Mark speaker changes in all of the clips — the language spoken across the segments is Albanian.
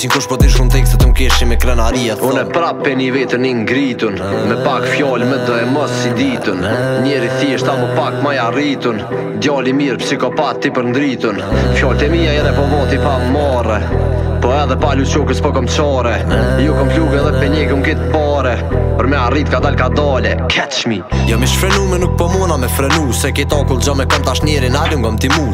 Speaker 1: Qi kush po din shumë tekste të mkeshi me krenaria thon Unë prap pe ni vetën i ngritun Me pak fjalë medoemos i ditun Njeri thjesht amo pak ma i arritun Djali mirë psikopat i përndritun Fjalët e mija ere po vot i pa marre Po edhe pa lu çokës po kom qare Ju kom lug edhe pe ni e kom kit pare Për me arrit kadal kadale Catch me Jam i shfrenum e nuk po muna me frenu Se kejta kull gjë me kom tash njerin alun gom ti mu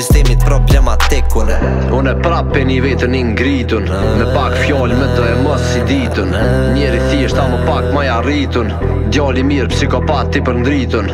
Speaker 1: sistemit problematikun Unë e prap pe ni vetën i ngritun Me pak fjalë medoemos i ditun Njeri thjesht amo pak ma i arritun Djali mirë psikopat i përndritun